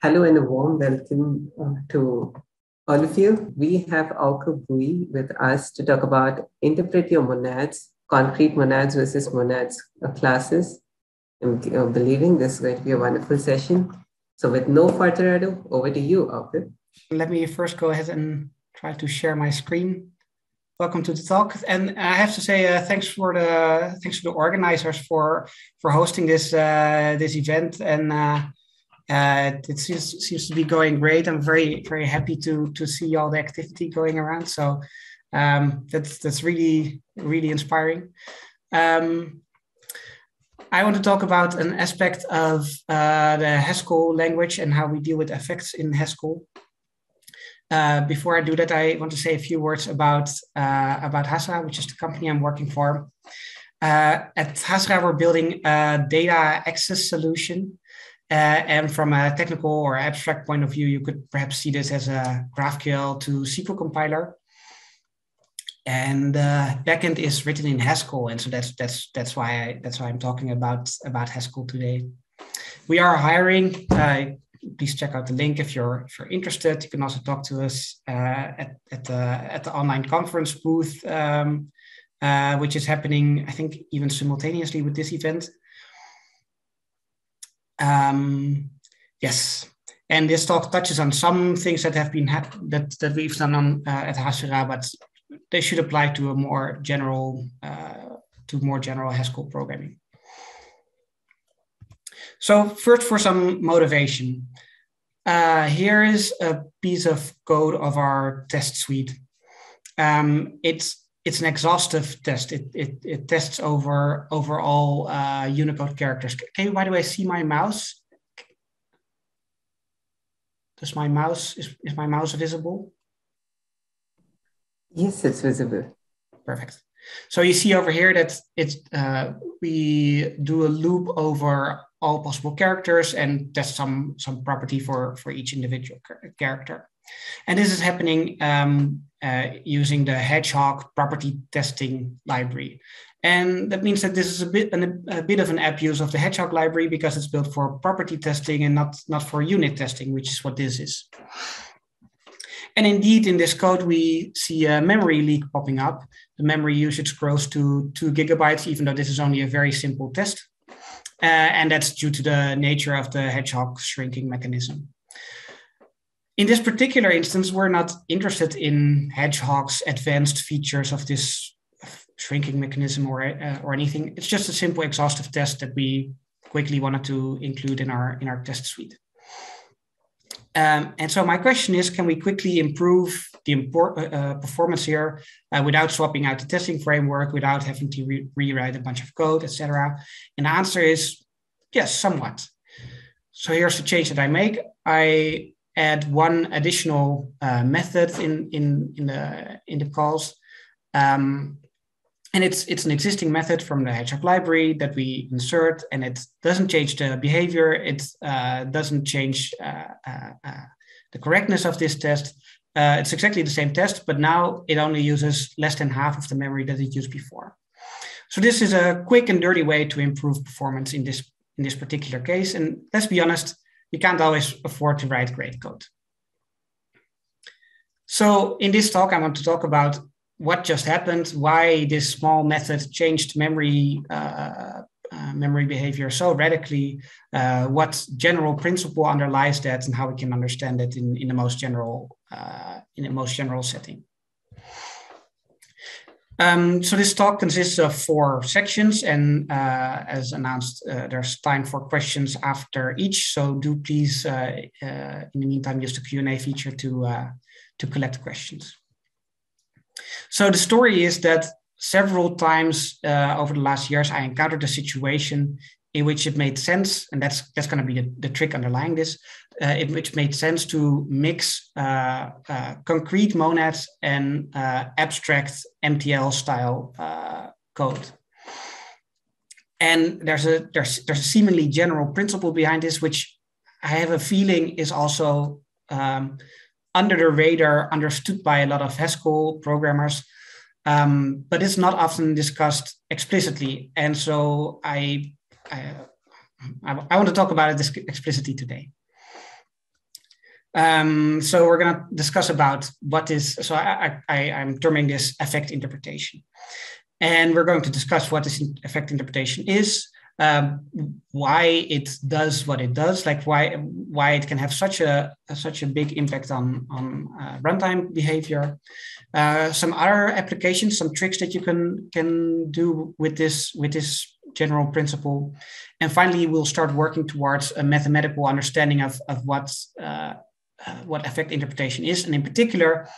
Hello and a warm welcome uh, to all of you. We have Auke Booij with us to talk about interpret your monads, concrete monads versus monads uh, classes. I'm uh, believing this is going to be a wonderful session. So with no further ado, over to you, Auke. Let me first go ahead and try to share my screen. Welcome to the talk, and I have to say uh, thanks for the thanks to the organizers for for hosting this uh, this event, and uh, uh, it seems, seems to be going great. I'm very very happy to to see all the activity going around. So um, that's that's really really inspiring. Um, I want to talk about an aspect of uh, the Haskell language and how we deal with effects in Haskell. Uh, before I do that, I want to say a few words about uh, about Hasura, which is the company I'm working for. Uh, at Hasura, we're building a data access solution. Uh, and from a technical or abstract point of view, you could perhaps see this as a GraphQL to SQL compiler. And uh, backend is written in Haskell, and so that's that's that's why I, that's why I'm talking about about Haskell today. We are hiring please check out the link if you're if you're interested. You can also talk to us uh, at at the at the online conference booth, um, uh, which is happening, I think, even simultaneously with this event. Um, yes, and this talk touches on some things that have been that that we've done on uh, at Hasura, but they should apply to a more general uh, to more general Haskell programming. So first for some motivation. Uh, here is a piece of code of our test suite. Um, it's it's an exhaustive test. It, it, it tests over over all uh, Unicode characters. Can you, by the way, see my mouse? Does my mouse is, is my mouse visible? Yes, it's visible. Perfect. So you see over here that it's uh, we do a loop over all possible characters and test some some property for for each individual character. And this is happening um, uh, using the Hedgehog property testing library. And that means that this is a bit an, a bit of an abuse of the Hedgehog library because it's built for property testing and not not for unit testing, which is what this is. And indeed, in this code, we see a memory leak popping up. The memory usage grows to two gigabytes, even though this is only a very simple test. Uh, and that's due to the nature of the hedgehog shrinking mechanism. In this particular instance, we're not interested in hedgehog's advanced features of this shrinking mechanism or, uh, or anything. It's just a simple exhaustive test that we quickly wanted to include in our, in our test suite. Um, and so my question is, can we quickly improve the import, uh, uh, performance here uh, without swapping out the testing framework, without having to re rewrite a bunch of code, etc.? And the answer is yes, somewhat. So here's the change that I make. I add one additional uh, method in, in, in, the, in the calls. Um, and it's it's an existing method from the hedgehog library that we insert and it doesn't change the behavior. It uh, doesn't change uh, uh, uh the correctness of this test. It's exactly the same test but now it only uses less than half of the memory that it used before. So this is a quick and dirty way to improve performance in this in this particular case. And let's be honest you can't always afford to write great code so in this talk i want to talk about what just happened, why this small method changed memory uh, uh, memory behavior so radically, uh, what general principle underlies that, and how we can understand it in, in the most general uh, in the most general setting. Um, so this talk consists of four sections, and uh, as announced, uh, there's time for questions after each. So do please, in the meantime, use the Q and A feature to to collect questions. So the story is that several times uh, over the last years, I encountered a situation in which it made sense, and that's that's going to be the, the, trick underlying this, uh, in which made sense to mix uh, uh concrete monads and uh, abstract MTL style uh, code. And there's a there's there's a seemingly general principle behind this, which I have a feeling is also um, under the radar, understood by a lot of Haskell programmers, um, but it's not often discussed explicitly. And so I, I, I want to talk about it explicitly today. Um, so we're going to discuss about what is, so I, I, I'm terming this effect interpretation. And we're going to discuss what this effect interpretation is, um, why it does what it does, like why why it can have such a, such a big impact on on uh, runtime behavior. Uh, some other applications, some tricks that you can can do with this with this general principle, and finally we'll start working towards a mathematical understanding of of what uh, what effect interpretation is, and in particular,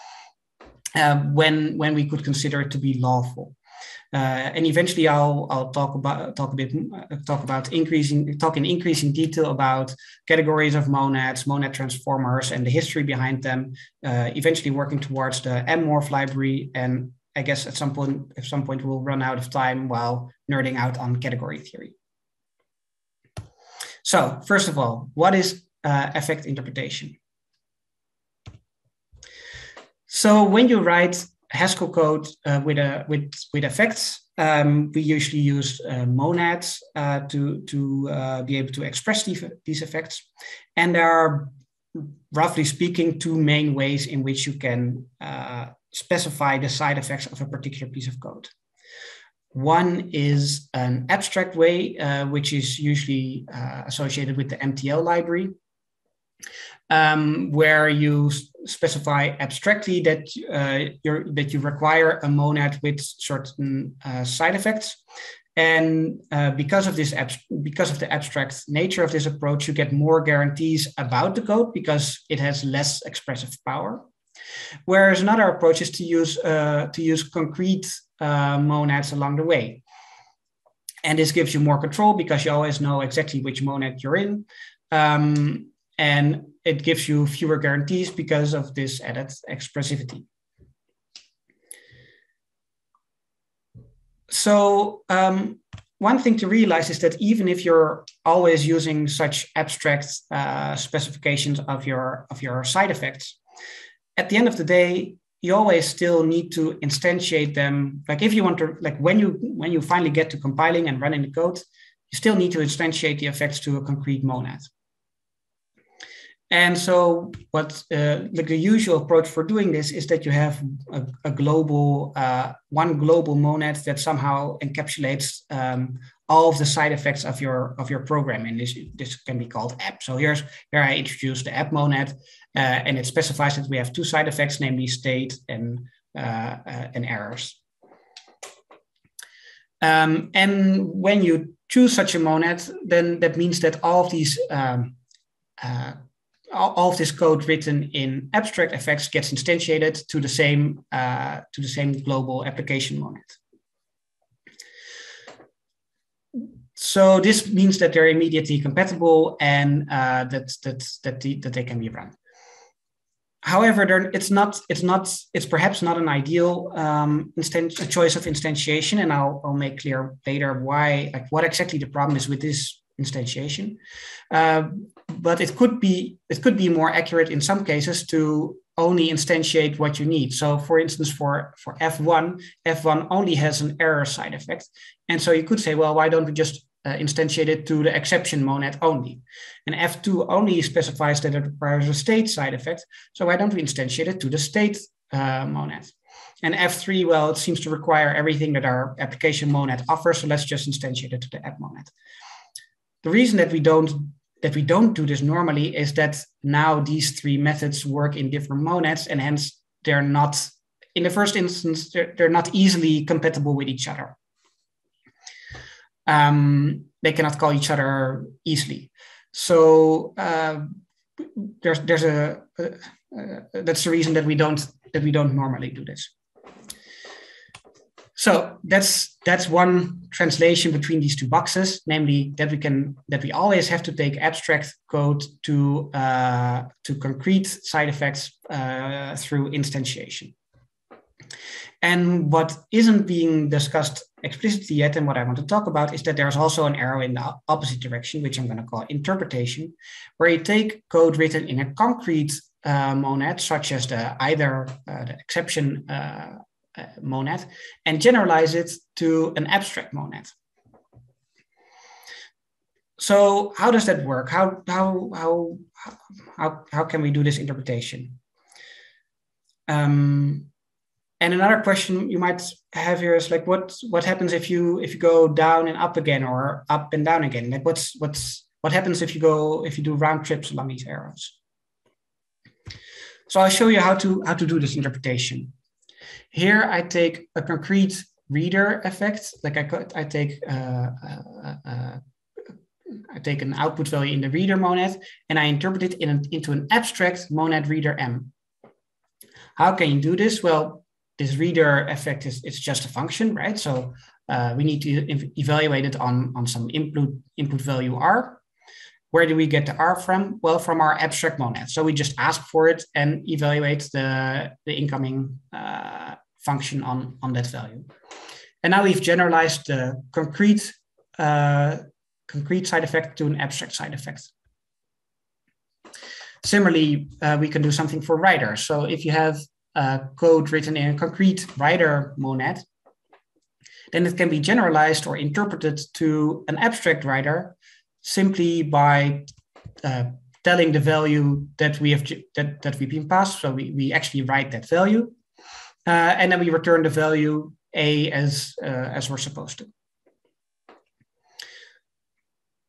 uh, when when we could consider it to be lawful. Uh, and eventually, I'll I'll talk about talk a bit uh, talk about increasing talk in increasing detail about categories of monads, monad transformers, and the history behind them. Uh, eventually, working towards the mmorph library, and I guess at some point at some point we'll run out of time while nerding out on category theory. So first of all, what is uh, effect interpretation? So when you write Haskell code uh, with a with with effects, um, we usually use uh, monads uh, to to uh, be able to express these, these effects, and there are roughly speaking two main ways in which you can uh, specify the side effects of a particular piece of code. One is an abstract way, uh, which is usually associated with the MTL library, um, where you specify abstractly that uh, that you require a monad with certain uh, side effects. And uh, because of this, because of the abstract nature of this approach, you get more guarantees about the code because it has less expressive power. Whereas another approach is to use uh, to use concrete uh, monads along the way. And this gives you more control because you always know exactly which monad you're in. Um, and it gives you fewer guarantees because of this added expressivity. So um, one thing to realize is that even if you're always using such abstract uh, specifications of your of your side effects, at the end of the day, you always still need to instantiate them. Like if you want to, like when you when you finally get to compiling and running the code, you still need to instantiate the effects to a concrete monad. And so, what uh, like the usual approach for doing this is that you have a, a global, uh, one global monad that somehow encapsulates um, all of the side effects of your of your program. And this this can be called app. So here's here I introduce the app monad, uh, and it specifies that we have two side effects, namely state and uh, uh, and errors. Um, and when you choose such a monad, then that means that all of these um, uh, all of this code written in abstract effects gets instantiated to the same uh, to the same global application monad. So this means that they're immediately compatible and uh, that that that, the, that they can be run. However, it's not it's not it's perhaps not an ideal um, choice of instantiation, and I'll, I'll make clear later why like what exactly the problem is with this instantiation. Uh, but it could be it could be more accurate in some cases to only instantiate what you need. So for instance, for, for F1, F1 only has an error side effect. And so you could say, well, why don't we just uh, instantiate it to the exception monad only? And F2 only specifies that it requires a state side effect. So why don't we instantiate it to the state uh, monad? And F3, well, it seems to require everything that our application monad offers. So let's just instantiate it to the app monad. The reason that we don't that we don't do this normally is that now these three methods work in different monads and hence they're not in the first instance they're, they're not easily compatible with each other. Um, they cannot call each other easily. So uh, there's there's a uh, uh, that's the reason that we don't that we don't normally do this so that's that's one translation between these two boxes, namely that we can that we always have to take abstract code to uh, to concrete side effects uh, through instantiation. And what isn't being discussed explicitly yet, and what I want to talk about, is that there's also an arrow in the opposite direction, which I'm going to call interpretation, where you take code written in a concrete uh, monad, such as the either uh, the exception uh, uh, monad and generalize it to an abstract monad. so how does that work? How, how, how, how, how can we do this interpretation? Um, and another question you might have here is like, what what happens if you if you go down and up again or up and down again? Like, what's what's what happens if you go if you do round trips along these arrows? So I'll show you how to how to do this interpretation. Here I take a concrete reader effect, like I could, I take uh, uh, uh, I take an output value in the reader monad and I interpret it in an, into an abstract monad reader M. How can you do this? Well, this reader effect is it's just a function, right? So uh, we need to ev evaluate it on, on some input, input value R. Where do we get the R from? Well, from our abstract monad. So we just ask for it and evaluate the, the incoming uh, function on, on that value. And now we've generalized the concrete, uh, concrete side effect to an abstract side effect. Similarly, uh, we can do something for writer. So if you have uh, code written in a concrete writer monad, then it can be generalized or interpreted to an abstract writer simply by uh, telling the value that we have that, that we've been passed. So we, we actually write that value. Uh, and then we return the value A as, uh, as we're supposed to.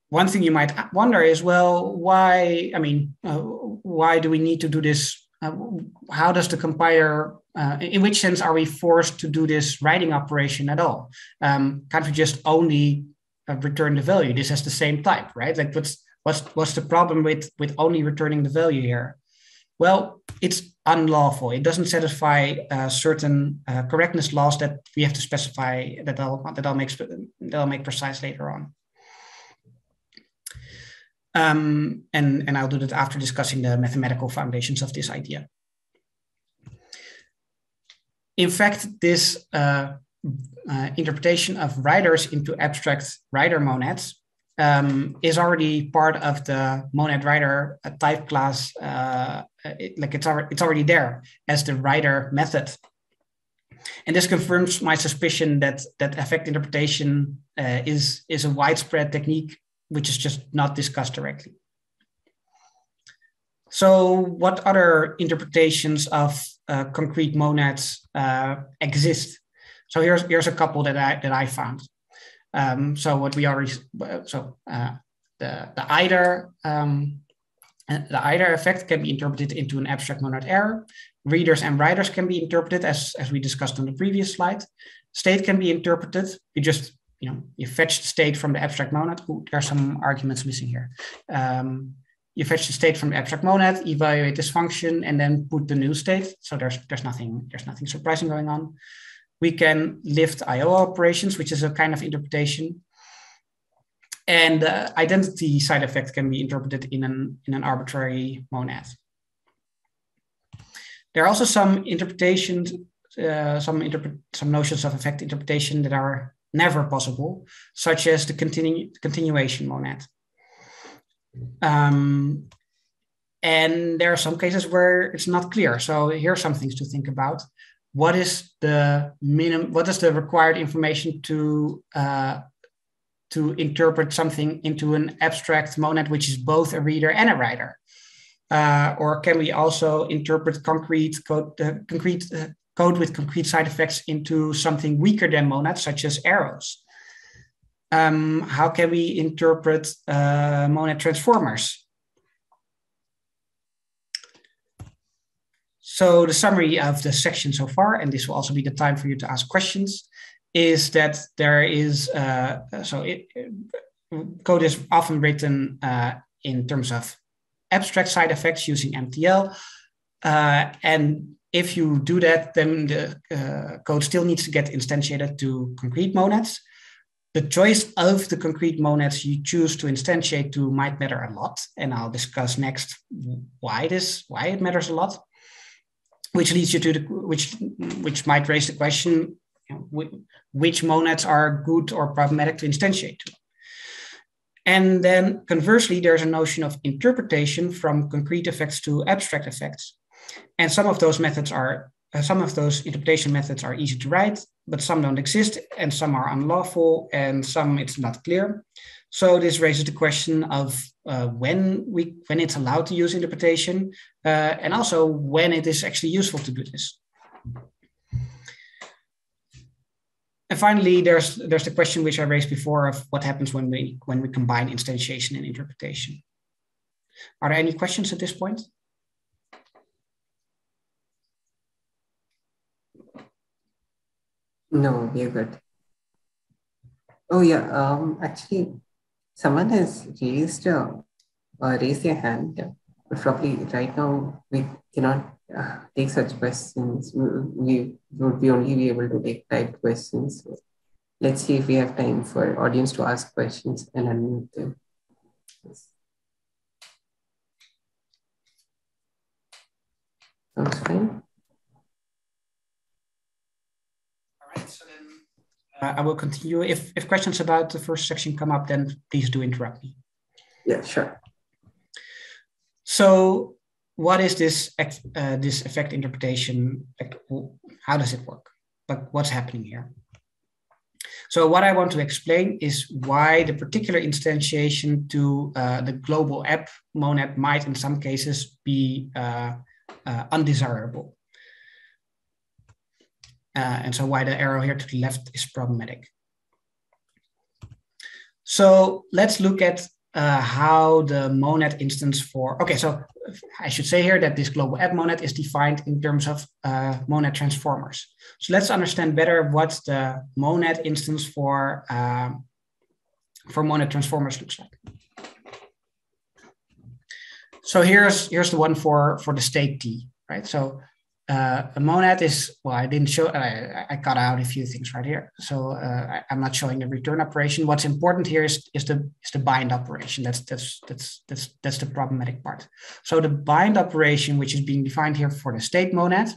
One thing you might wonder is, well, why, I mean, uh, why do we need to do this uh, how does the compiler, uh, in which sense are we forced to do this writing operation at all? Um, can't we just only uh, return the value? This has the same type, right? Like what's, what's, what's the problem with, with only returning the value here? Well, it's unlawful. It doesn't satisfy uh, certain uh, correctness laws that we have to specify that I'll, that I'll make, that I'll make precise later on. Um, and, and I'll do that after discussing the mathematical foundations of this idea. In fact, this uh, uh, interpretation of writers into abstract writer monads um, is already part of the monad writer type class. Uh, it, like it's, al it's already there as the writer method. And this confirms my suspicion that that effect interpretation uh, is, is a widespread technique which is just not discussed directly. So, what other interpretations of uh, concrete monads uh, exist? So here's here's a couple that I that I found. Um, so what we already so uh, the the either um, the either effect can be interpreted into an abstract monad error. Readers and writers can be interpreted as as we discussed on the previous slide. State can be interpreted. You just you know, you fetch the state from the abstract monad. Ooh, there are some arguments missing here. Um, you fetch the state from the abstract monad, evaluate this function, and then put the new state. So there's there's nothing there's nothing surprising going on. We can lift IO operations, which is a kind of interpretation. And the identity side effect can be interpreted in an in an arbitrary monad. There are also some interpretations, uh, some interpret some notions of effect interpretation that are never possible, such as the continu continuation monad. Um, and there are some cases where it's not clear. So here are some things to think about. What is the minimum? What is the required information to uh, to interpret something into an abstract monad, which is both a reader and a writer? Uh, or can we also interpret concrete code, uh, concrete uh, code with concrete side effects into something weaker than monads, such as arrows? Um, how can we interpret uh, monad transformers? So the summary of the section so far, and this will also be the time for you to ask questions, is that there is, uh, so it, code is often written uh, in terms of abstract side effects using MTL. Uh, and if you do that, then the uh, code still needs to get instantiated to concrete monads. The choice of the concrete monads you choose to instantiate to might matter a lot, and I'll discuss next why this why it matters a lot. Which leads you to the which which might raise the question: you know, which monads are good or problematic to instantiate? And then conversely, there's a notion of interpretation from concrete effects to abstract effects. And some of those methods are, uh, some of those interpretation methods are easy to write, but some don't exist and some are unlawful and some it's not clear. So this raises the question of uh, when we when it's allowed to use interpretation, uh, and also when it is actually useful to do this. And finally, there's there's the question which I raised before of what happens when we when we combine instantiation and interpretation. Are there any questions at this point? No, we're good. Oh yeah, um, actually, someone has raised uh, uh, raised their hand. Probably right now we cannot uh, take such questions. We, would be only be able to take typed questions. Let's see if we have time for audience to ask questions and unmute them. Sounds fine. Uh, I will continue. If, if questions about the first section come up, then please do interrupt me. Yeah, sure. So what is this, uh, this effect interpretation? How does it work? But what's happening here? So what I want to explain is why the particular instantiation to uh, the global app monad might in some cases be uh, uh, undesirable. Uh, and so why the arrow here to the left is problematic. So let's look at uh, how the monad instance for, okay, so I should say here that this global app monad is defined in terms of uh, monad transformers. So let's understand better what the monad instance for, uh, for monad transformers looks like. So here's, here's the one for, for the state T, right? So uh, a monad is, well, I didn't show, I, I cut out a few things right here. So uh, I, am not showing the return operation. What's important here is, is, the, is the bind operation. That's, that's, that's, that's, that's the problematic part. So the bind operation, which is being defined here for the state monad,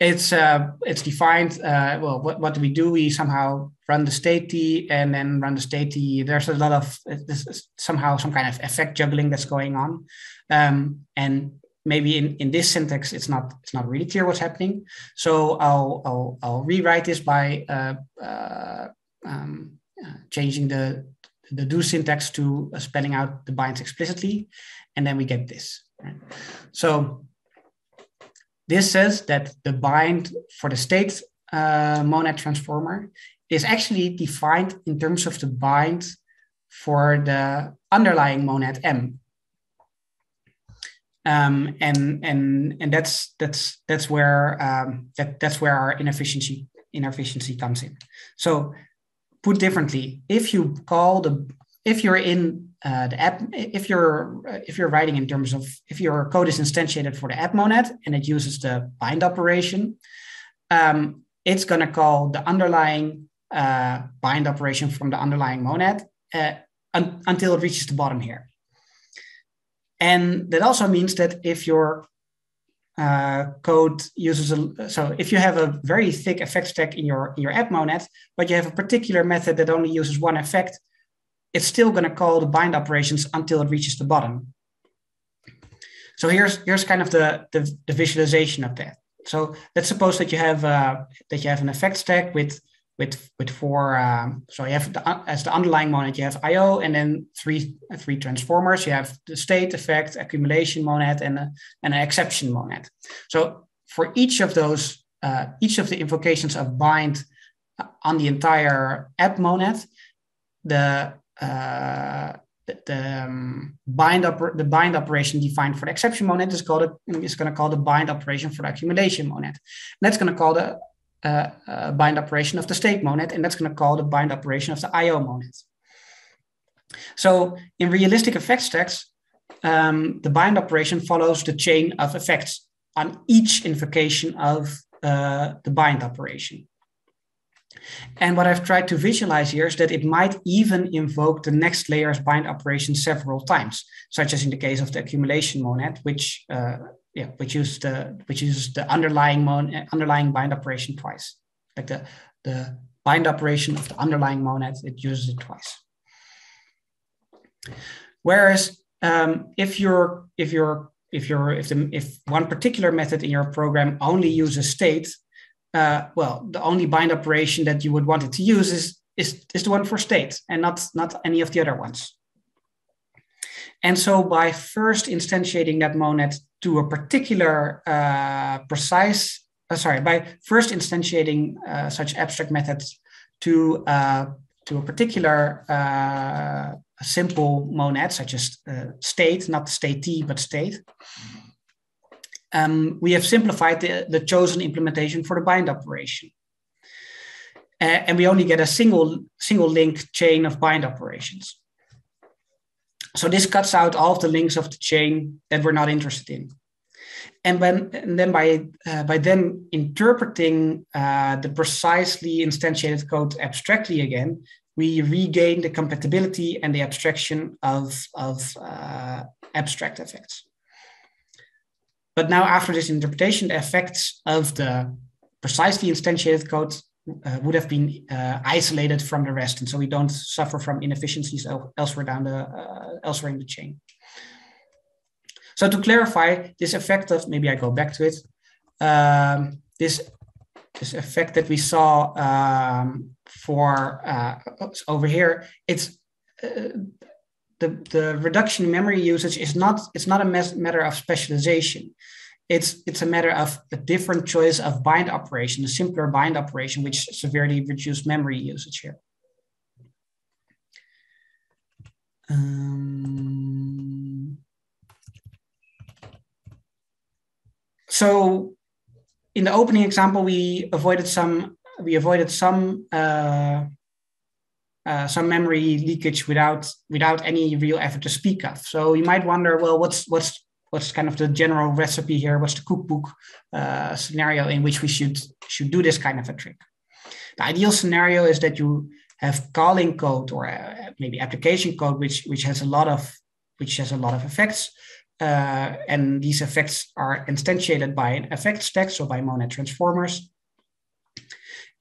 it's, uh, it's defined, uh, well, what, what do we do? We somehow run the state T and then run the state T. There's a lot of, this somehow some kind of effect juggling that's going on. Um, and maybe in, in this syntax it's not it's not really clear what's happening. So I'll I'll, I'll rewrite this by uh, uh, um, uh, changing the the do syntax to uh, spelling out the binds explicitly, and then we get this. Right? So this says that the bind for the state uh, monad transformer is actually defined in terms of the bind for the underlying monad M um, and and and that's that's that's where um, that that's where our inefficiency inefficiency comes in. So, put differently, if you call the if you're in uh, the app, if you're if you're writing in terms of if your code is instantiated for the app monad and it uses the bind operation, um, it's going to call the underlying uh, bind operation from the underlying monad uh, un- until it reaches the bottom here. And that also means that if your uh, code uses a so if you have a very thick effect stack in your in your app monad, but you have a particular method that only uses one effect, it's still going to call the bind operations until it reaches the bottom. So here's here's kind of the, the, the visualization of that. So let's suppose that you have uh, that you have an effect stack with with with four. Um, so you have the, as the underlying monad, you have I/O, and then three three transformers. You have the state effect, accumulation monad, and a, and an exception monad. So for each of those, uh, each of the invocations of bind on the entire app monad, the uh, the, the um, bind oper- the bind operation defined for the exception monad is called a, is going to call the bind operation for the accumulation monad. And that's going to call the uh, uh, bind operation of the state monad, and that's going to call the bind operation of the IO monad. So in realistic effect stacks, um, the bind operation follows the chain of effects on each invocation of uh, the bind operation. And what I've tried to visualize here is that it might even invoke the next layer's bind operation several times, such as in the case of the accumulation monad, which uh, yeah, which uses the which uses the underlying mon- underlying bind operation twice, like the the bind operation of the underlying monad, it uses it twice. Whereas um, if you're if you're if you're if the if one particular method in your program only uses state, uh, well, the only bind operation that you would want it to use is is, is the one for state and not, not any of the other ones. And so by first instantiating that monad to a particular uh, precise, uh, sorry, by first instantiating uh, such abstract methods to, uh, to a particular uh, simple monad, such as uh, state, not state t, but state, um, we have simplified the, the chosen implementation for the bind operation. and we only get a single, single link chain of bind operations. So this cuts out all of the links of the chain that we're not interested in. And, when, and then by, uh, by then interpreting uh, the precisely instantiated code abstractly again, we regain the compatibility and the abstraction of, of uh, abstract effects. But now after this interpretation, the effects of the precisely instantiated code uh, would have been uh, isolated from the rest, and so we don't suffer from inefficiencies elsewhere down the uh, elsewhere in the chain. So to clarify, this effect of maybe I go back to it. Um, this this effect that we saw um, for uh, over here, it's uh, the the reduction in memory usage is not it's not a matter of specialization it's it's a matter of a different choice of bind operation, a simpler bind operation, which severely reduced memory usage here. Um, so in the opening example, we avoided some we avoided some uh, uh, some memory leakage without without any real effort to speak of. So you might wonder, well, what's what's what's kind of the general recipe here? What's the cookbook uh, scenario in which we should should do this kind of a trick? The ideal scenario is that you have calling code or uh, maybe application code which which has a lot of which has a lot of effects. Uh, and these effects are instantiated by an effect stack, so by monad transformers.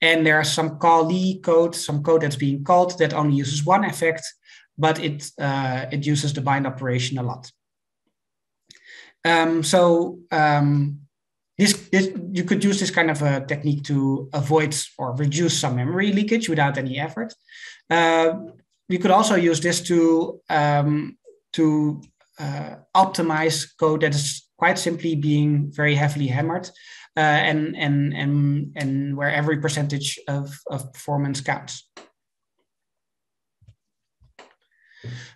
And there are some callee code, some code that's being called that only uses one effect, but it uh, it uses the bind operation a lot. Um, so um, this, this, you could use this kind of a technique to avoid or reduce some memory leakage without any effort. Uh, we could also use this to um, to uh, optimize code that is quite simply being very heavily hammered uh, and and and and where every percentage of, of performance counts.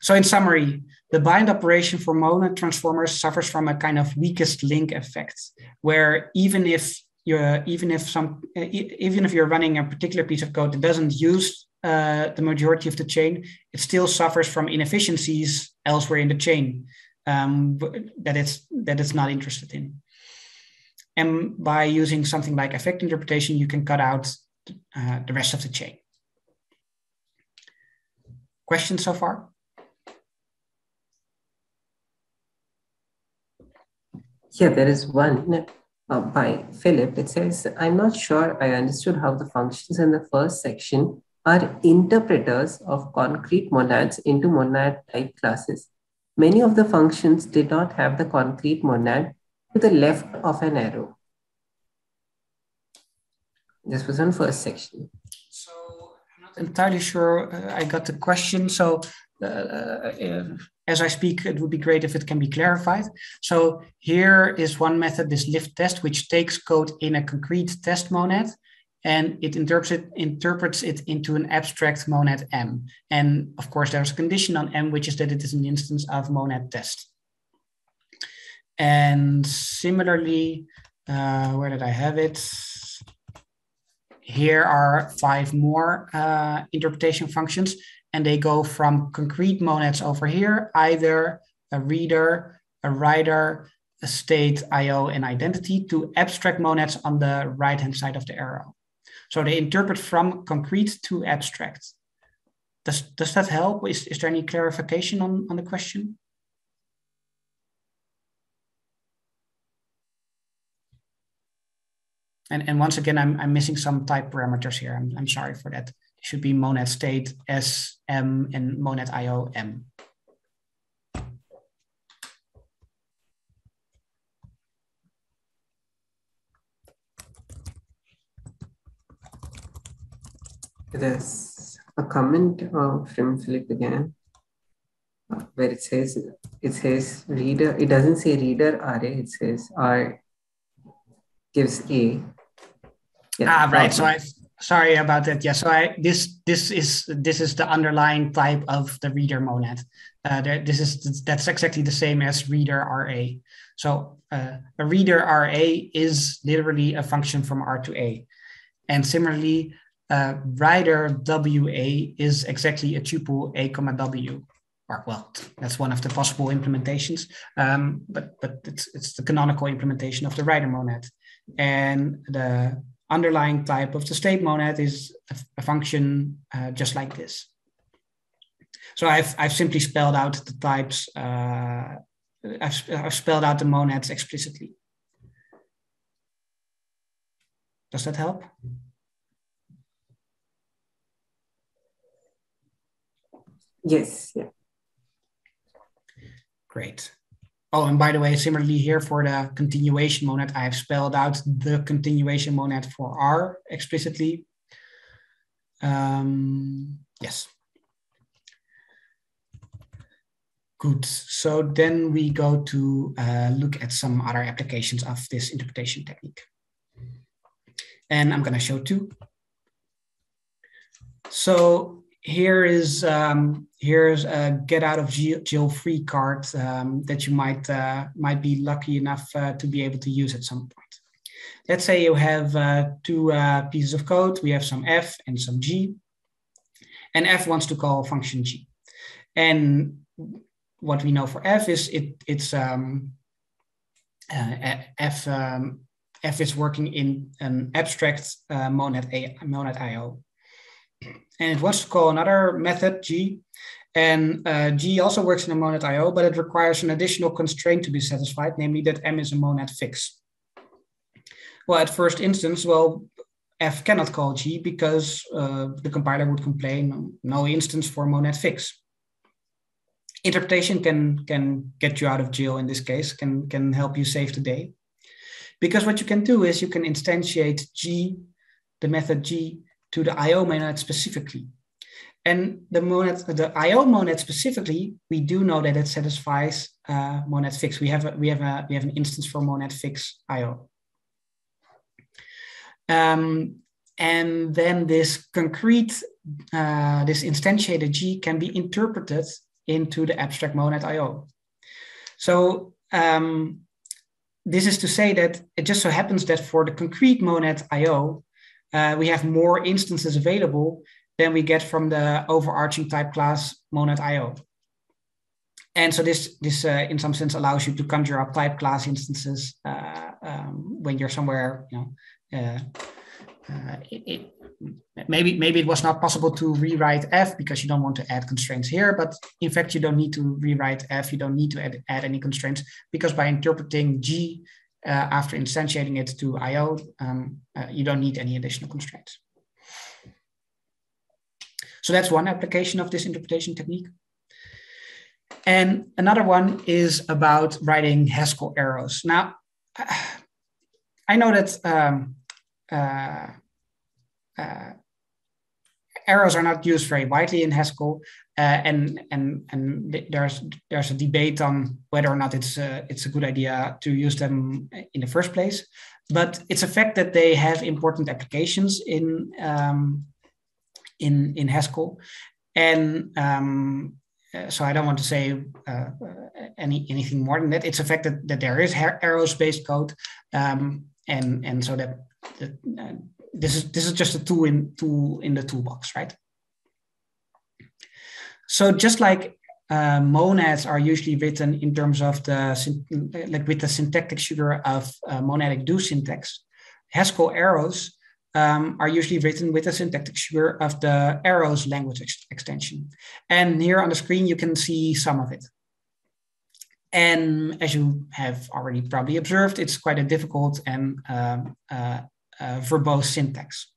So in summary, the bind operation for monad transformers suffers from a kind of weakest link effect, where even if you're even if some even if you're running a particular piece of code that doesn't use uh, the majority of the chain, it still suffers from inefficiencies elsewhere in the chain um, that it's that it's not interested in. And by using something like effect interpretation, you can cut out uh, the rest of the chain. Questions so far? Yeah, there is one uh, by Philip. It says, I'm not sure I understood how the functions in the first section are interpreters of concrete monads into monad type classes. Many of the functions did not have the concrete monad to the left of an arrow. This was on first section. So I'm not entirely sure uh, I got the question. So uh, uh, as I speak, it would be great if it can be clarified. So here is one method, this lift test, which takes code in a concrete test monad and it interprets it, interprets it into an abstract monad M. And of course, there's a condition on M, which is that it is an instance of monad test. And similarly, uh, where did I have it? Here are five more uh, interpretation functions and they go from concrete monads over here, either a reader, a writer, a state, IO, and identity, to abstract monads on the right-hand side of the arrow. So they interpret from concrete to abstract. Does, does that help? Is, is there any clarification on, on the question? And, and once again, I'm, I'm missing some type parameters here. I'm, I'm sorry for that should be monad state S, M, and monad IO, M. a comment uh, from Philip again, uh, where it says it says reader. It doesn't say reader array. It says R gives A. Yeah, ah, right. So I sorry about that. Yeah. So I this this is this is the underlying type of the reader monad. Uh, there, this is that's exactly the same as reader RA. So uh, a reader RA is literally a function from R to A, and similarly, uh, writer WA is exactly a tuple A comma W. Or, well, that's one of the possible implementations, um, but but it's it's the canonical implementation of the writer monad, and the underlying type of the state monad is a, a function uh, just like this. So I've I've simply spelled out the types. Uh, I've, I've spelled out the monads explicitly. Does that help? Yes. Yeah. Great. Oh, and by the way, similarly here for the continuation monad, I have spelled out the continuation monad for R explicitly. Um, yes. Good. So then we go to uh, look at some other applications of this interpretation technique. And I'm going to show two. So here is um, here's a get out of jail free card um, that you might uh, might be lucky enough uh, to be able to use at some point. Let's say you have uh, two uh, pieces of code. We have some f and some g, and f wants to call function g. And what we know for f is it it's um, uh, f um, f is working in an abstract uh, monad a monad io and it wants to call another method, G. And uh, G also works in a monad IO, but it requires an additional constraint to be satisfied, namely that M is a monad fix. Well, at first instance, well, F cannot call G because uh, the compiler would complain no instance for monad fix. Interpretation can, can get you out of jail in this case, can, can help you save the day. Because what you can do is you can instantiate G, the method G, to the IO monad specifically. And the monad, the IO monad specifically, we do know that it satisfies uh, monad fix. We have a, we have a, we have an instance for monad fix IO. Um, and then this concrete, uh, this instantiated G can be interpreted into the abstract monad IO. So um, this is to say that it just so happens that for the concrete monad IO, uh, we have more instances available than we get from the overarching type class monad IO. And so this, this uh, in some sense allows you to conjure up type class instances uh, um, when you're somewhere, you know, uh, uh, it, it, maybe maybe it was not possible to rewrite f because you don't want to add constraints here but in fact you don't need to rewrite f you don't need to add, add any constraints because by interpreting g uh, after instantiating it to IO, um, uh, you don't need any additional constraints. So that's one application of this interpretation technique. And another one is about writing Haskell arrows. Now, I know that um, uh, uh, arrows are not used very widely in Haskell, uh, and and and there's there's a debate on whether or not it's a, it's a good idea to use them in the first place. But it's a fact that they have important applications in um, in in Haskell, and um, uh, so I don't want to say uh, any anything more than that. It's a fact that, that there is arrows based code, um, and and so that, that uh, this is this is just a tool in tool in the toolbox, right? So just like uh, monads are usually written in terms of the like with the syntactic sugar of uh, monadic do syntax, Haskell arrows um, are usually written with the syntactic sugar of the arrows language ex extension. And here on the screen you can see some of it. And as you have already probably observed, it's quite a difficult and um, uh, uh, verbose syntax.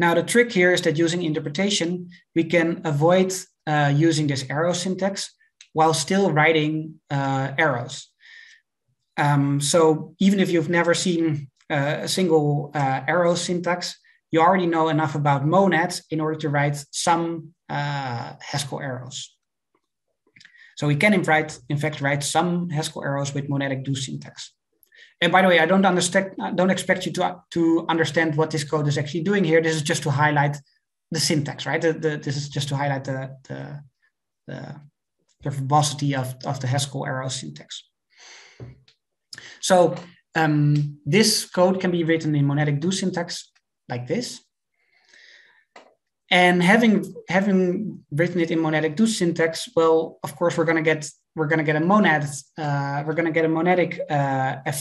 Now, the trick here is that using interpretation, we can avoid uh, using this arrow syntax while still writing uh, arrows. Um, so even if you've never seen a single uh, arrow syntax, you already know enough about monads in order to write some uh, Haskell arrows. So we can in fact, in fact write some Haskell arrows with monadic do syntax. And by the way, I don't understand, don't expect you to, to understand what this code is actually doing here. This is just to highlight the syntax, right? The, the, this is just to highlight the, the, the, the verbosity of, of the Haskell arrow syntax. So um, this code can be written in monadic do syntax like this. And having having written it in monadic do syntax, well, of course, we're going to get we're to get a monad. Uh, we're going to get a monadic. Uh,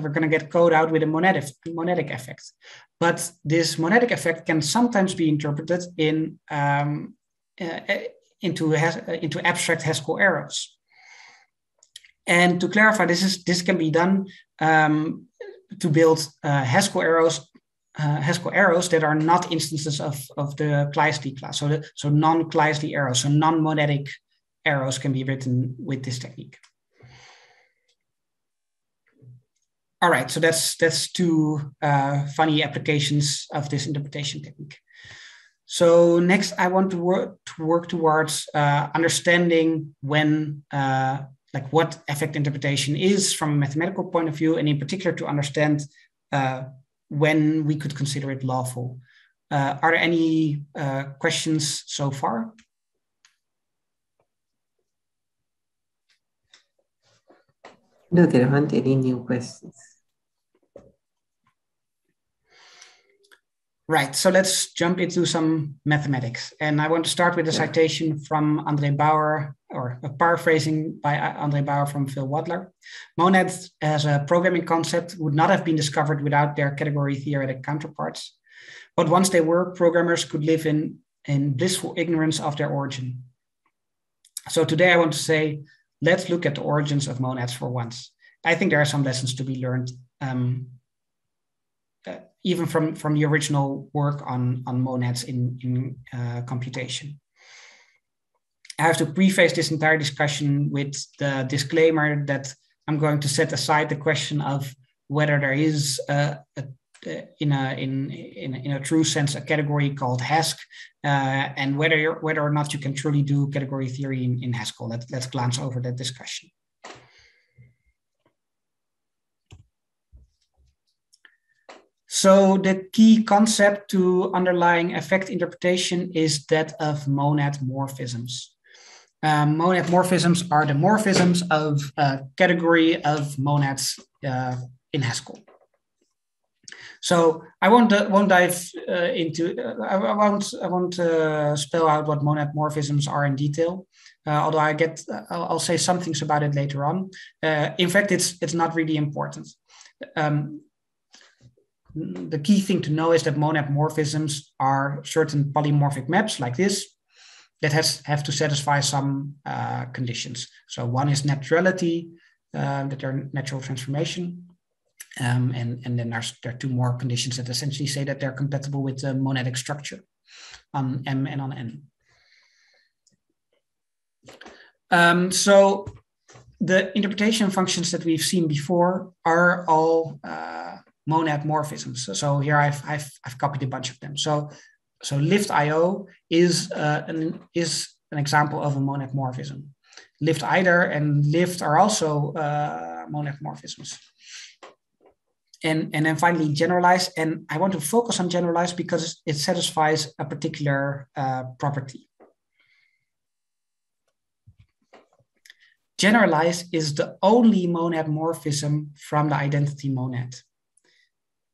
we're going to get code out with a monadic monadic effect. But this monadic effect can sometimes be interpreted in um, uh, into into abstract Haskell arrows. And to clarify, this is this can be done um, to build uh, Haskell arrows uh, Haskell arrows that are not instances of, of the Kleisli class. So, the, so non-Kleisli arrows, so non-monadic arrows can be written with this technique. All right, so that's that's two uh, funny applications of this interpretation technique. So next, I want to work to work towards uh, understanding when, uh, like, what effect interpretation is from a mathematical point of view, and in particular to understand uh, when we could consider it lawful. Uh, are there any uh, questions so far? No, there aren't any new questions. Right, so let's jump into some mathematics. And I want to start with a citation from Andrej Bauer, or a paraphrasing by Andrej Bauer from Phil Wadler. Monads as a programming concept would not have been discovered without their category theoretic counterparts. But once they were, programmers could live in, in blissful ignorance of their origin. So today I want to say, let's look at the origins of monads for once. I think there are some lessons to be learned um, even from, from the original work on, on monads in, in uh, computation. I have to preface this entire discussion with the disclaimer that I'm going to set aside the question of whether there is a, a in a in, in in a true sense a category called Hask, uh, and whether whether or not you can truly do category theory in, in Haskell. Let, let's glance over that discussion. So the key concept to underlying effect interpretation is that of monad morphisms. Um, monad morphisms are the morphisms of a category of monads uh, in Haskell. So I won't uh, won't dive uh, into uh, I won't I won't uh, spell out what monad morphisms are in detail. Although I get I'll, I'll, say some things about it later on. in fact, it's it's not really important. Um, the key thing to know is that monad morphisms are certain polymorphic maps like this that has have to satisfy some uh, conditions. So one is naturality, uh, that they're natural transformation. Um, and, and then there's, there are two more conditions that essentially say that they're compatible with the monadic structure on M and on N. Um, so the interpretation functions that we've seen before are all uh, monad morphisms. So, so here I've, I've, I've copied a bunch of them. So, so lift IO is, uh, an, is an example of a monad morphism. Lift either and lift are also uh, monad morphisms. And, and then finally generalize. And I want to focus on generalize because it satisfies a particular uh, property. Generalize is the only monad morphism from the identity monad.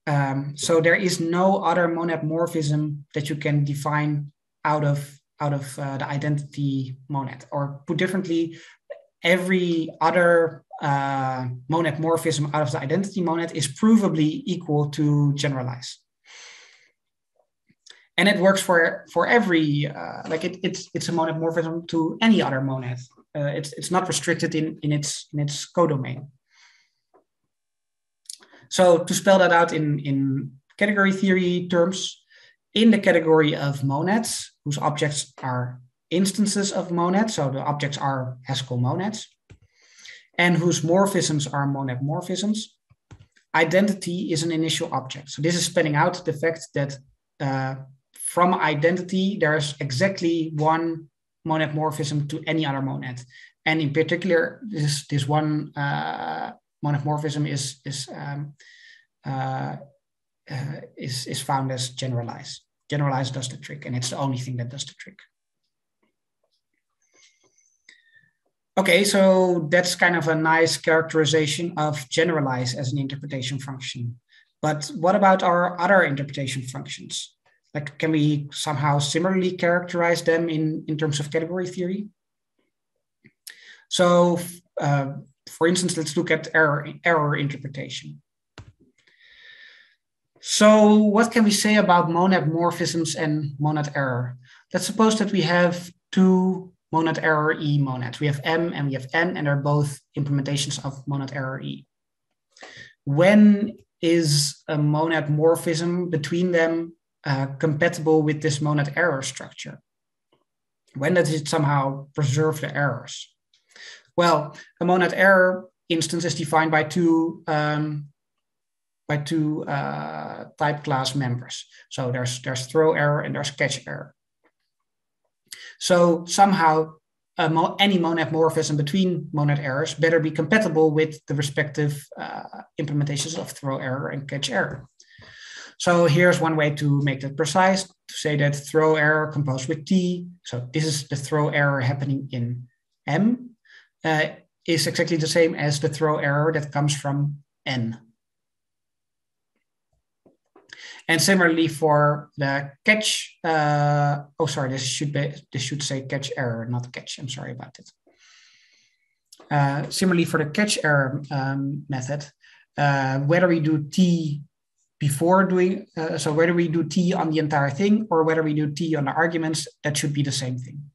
Um, so there is no other monad morphism that you can define out of out of uh, the identity monad. Or put differently, every other uh, monad morphism out of the identity monad is provably equal to generalize. And it works for for every uh, like it, it's it's a monad morphism to any other monad. Uh, it's it's not restricted in in its in its codomain. So to spell that out in, in category theory terms, in the category of monads, whose objects are instances of monads, so the objects are Haskell monads, and whose morphisms are monad morphisms, identity is an initial object. So this is spelling out the fact that uh, from identity, there's exactly one monad morphism to any other monad. And in particular, this, this one uh, monad morphism is, is, um, uh, uh, is, is found as generalized. Generalized does the trick, and it's the only thing that does the trick. Okay, so that's kind of a nice characterization of generalize as an interpretation function. But what about our other interpretation functions? Like, can we somehow similarly characterize them in, in terms of category theory? So, uh, for instance, let's look at error, error interpretation. So what can we say about monad morphisms and monad error? Let's suppose that we have two monad error E monads. We have M and we have N, and they're both implementations of monad error E. When is a monad morphism between them uh, compatible with this monad error structure? When does it somehow preserve the errors? Well, a monad error instance is defined by two um, by two uh, type class members. So there's there's throw error and there's catch error. So somehow uh, any monad morphism between monad errors better be compatible with the respective uh, implementations of throw error and catch error. So here's one way to make that precise, to say that throw error composed with T, so this is the throw error happening in M, uh, is exactly the same as the throw error that comes from N. And similarly for the catch, uh, oh, sorry, this should be, this should say catch error, not catch. I'm sorry about it. Uh, similarly for the catch error um, method, uh, whether we do T before doing, uh, so whether we do T on the entire thing or whether we do T on the arguments, that should be the same thing.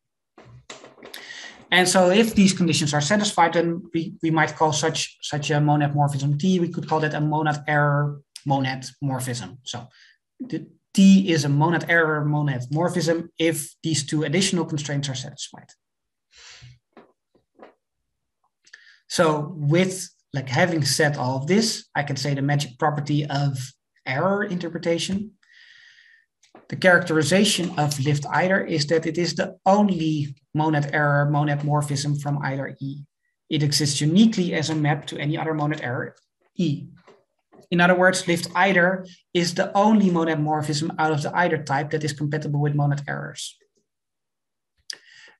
And so if these conditions are satisfied, then we, we might call such, such a monad morphism T, we could call that a monad error monad morphism. So the T is a monad error monad morphism if these two additional constraints are satisfied. So with like having said all of this, I can say the magic property of error interpretation. The characterization of lift either is that it is the only monad error monad morphism from either E. It exists uniquely as a map to any other monad error E. In other words, lift either is the only monad morphism out of the either type that is compatible with monad errors.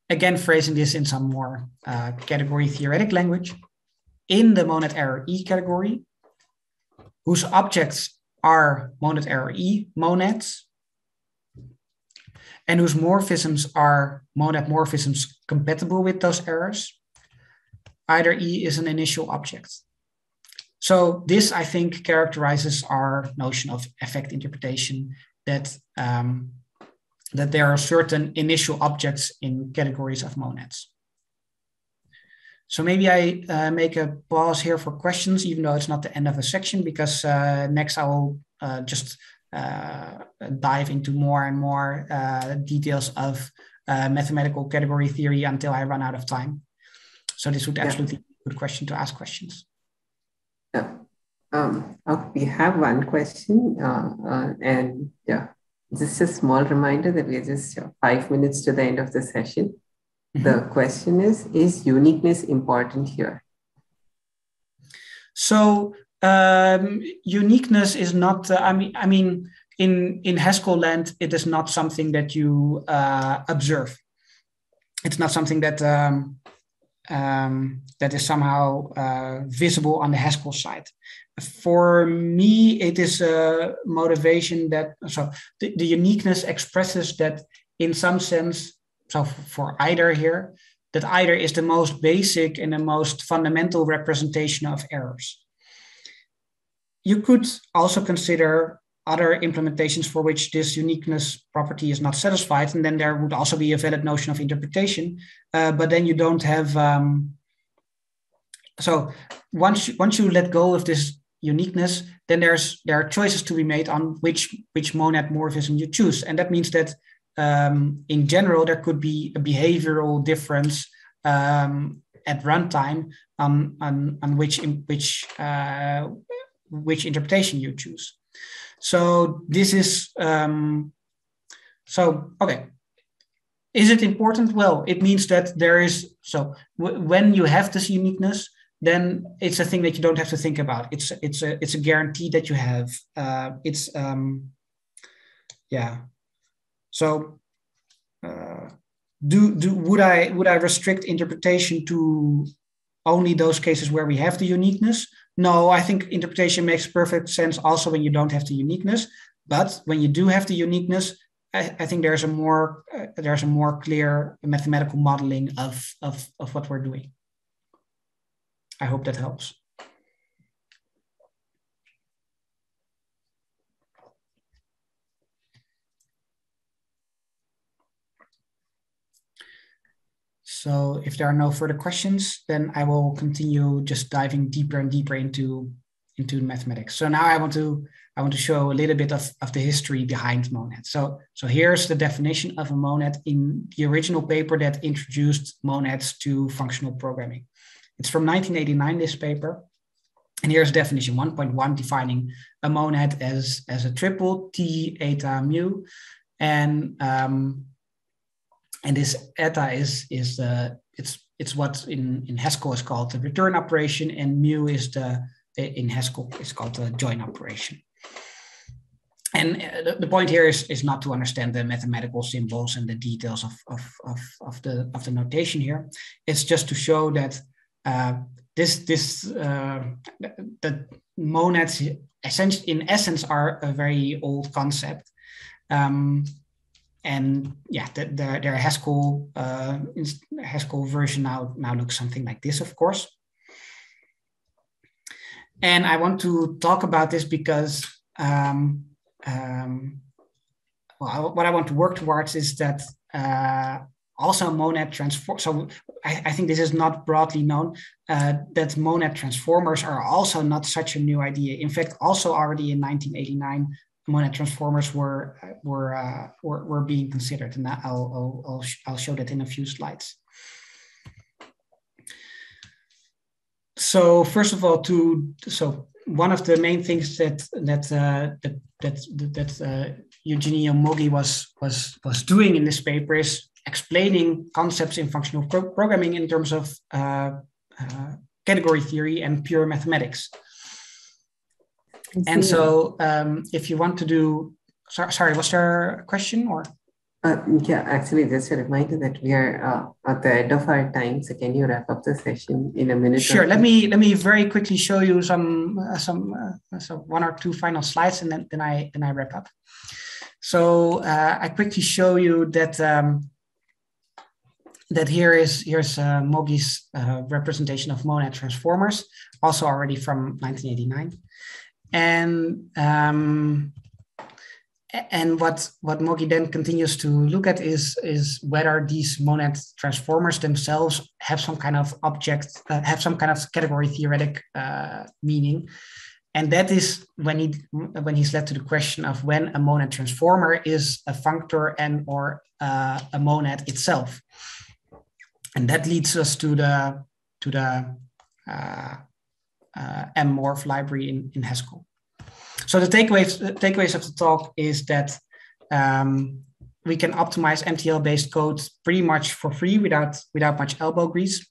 Again, phrasing this in some more uh, category theoretic language. In the monad error E category, whose objects are monad error E monads, and whose morphisms are monad morphisms compatible with those errors, either E is an initial object. So this, I think, characterizes our notion of effect interpretation that, um, that there are certain initial objects in categories of monads. So maybe I uh, make a pause here for questions, even though it's not the end of a section, because uh, next I will uh, just dive into more and more uh, details of uh, mathematical category theory until I run out of time. So this would absolutely yeah. be a good question to ask questions. Yeah. Um, we have one question, uh, uh, and yeah, just a small reminder that we are just five minutes to the end of the session. Mm-hmm. The question is: Is uniqueness important here? So um, uniqueness is not. Uh, I mean, I mean, in in Haskell land, it is not something that you uh, observe. It's not something that um, um, that is somehow uh, visible on the Haskell side. For me, it is a motivation that so the, the uniqueness expresses that in some sense. So for either here, that either is the most basic and the most fundamental representation of errors. You could also consider other implementations for which this uniqueness property is not satisfied, and then there would also be a valid notion of interpretation. Uh, but then you don't have. Um, so once you, once you let go of this uniqueness, then there's there are choices to be made on which which monad morphism you choose, and that means that um, in general there could be a behavioral difference um, at runtime on, on on which in, which uh, which interpretation you choose. So this is, um, so, okay. Is it important? Well, it means that there is, so when you have this uniqueness, then it's a thing that you don't have to think about. It's it's a it's a guarantee that you have. Uh, it's um, yeah. So uh, do do would I would I restrict interpretation to only those cases where we have the uniqueness? No, I think interpretation makes perfect sense also when you don't have the uniqueness. But when you do have the uniqueness, I, I think there's a more uh, there's a more clear mathematical modeling of, of of what we're doing. I hope that helps. So if there are no further questions, then I will continue just diving deeper and deeper into, into mathematics. So now I want to I want to show a little bit of, of the history behind monads. So, so here's the definition of a monad in the original paper that introduced monads to functional programming. It's from 1989, this paper. And here's definition 1.1 defining a monad as, as a triple T eta mu. And, um, and this eta is, is the, it's, it's what in, in Haskell is called the return operation and mu is the, in Haskell is called the join operation. And uh, the point here is, is not to understand the mathematical symbols and the details of, of, of, of the, of the notation here. It's just to show that uh, this this uh, the monads essentially in essence are a very old concept um, and yeah the, the, their haskell uh, haskell version now now looks something like this of course and i want to talk about this because um, um, well, what i want to work towards is that uh, also monad transform. So I, I, think this is not broadly known uh, that monad transformers are also not such a new idea. In fact, also already in 1989, monad transformers were were uh, were, were, being considered, and I'll, I'll, I'll, I'll show that in a few slides. So first of all, to so one of the main things that that uh, that that that uh, Eugenio Moggi was was was doing in this paper is explaining concepts in functional pro programming in terms of uh, uh, category theory and pure mathematics. And so, um, if you want to do, so, sorry, was there a question or? Uh, yeah, actually, just a reminder that we are uh, at the end of our time. So, can you wrap up the session in a minute? Sure. Let me let me very quickly show you some uh, some uh, so one or two final slides, and then then I then I wrap up. So uh, I quickly show you that um, that here is here's uh, Moggi's uh, representation of monad transformers, also already from 1989, and um, and what what Moggi then continues to look at is is whether these monad transformers themselves have some kind of object, uh, have some kind of category theoretic uh, meaning, and that is when he when he's led to the question of when a monad transformer is a functor and or uh, a monad itself. And that leads us to the to the uh, mmorph library in, in Haskell. So the takeaways takeaways of the talk is that um, we can optimize MTL based code pretty much for free without without much elbow grease.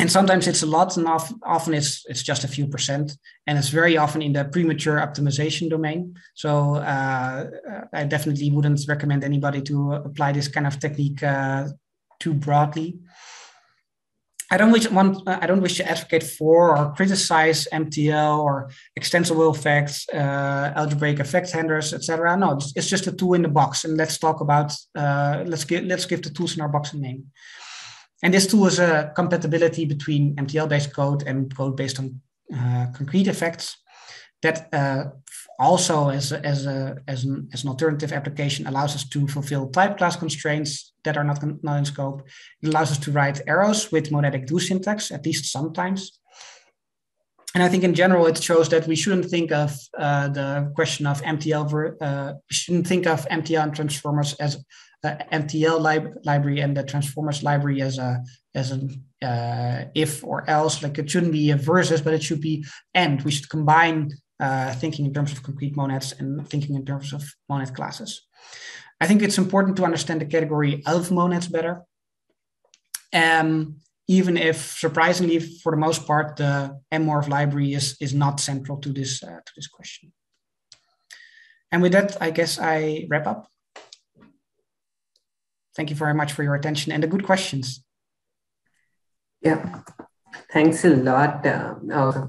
And sometimes it's a lot, and often it's it's just a few percent, and it's very often in the premature optimization domain. So uh, I definitely wouldn't recommend anybody to apply this kind of technique uh, too broadly. I don't wish want I don't wish to advocate for or criticize MTL or extensible effects, uh, algebraic effect handlers, etc. No, it's, it's, just a tool in the box, and let's talk about uh, let's give let's give the tools in our box a name. And this tool is a compatibility between MTL-based code and code based on uh, concrete effects that uh, also as, as, a, as, an, as an alternative application allows us to fulfill type class constraints that are not, not in scope. It allows us to write arrows with monadic do syntax, at least sometimes. And I think in general, it shows that we shouldn't think of uh, the question of MTL, uh, we shouldn't think of MTL and transformers as uh, MTL lib library and the transformers library as a as an uh, if or else. Like it shouldn't be a versus, but it should be and. We should combine uh, thinking in terms of concrete monads and thinking in terms of monad classes. I think it's important to understand the category of monads better. Um, even if surprisingly, for the most part, the mmorph library is, is not central to this, uh, to this question. And with that, I guess I wrap up. Thank you very much for your attention and the good questions. Yeah, thanks a lot uh,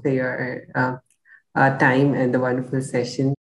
for your uh, uh, time and the wonderful session.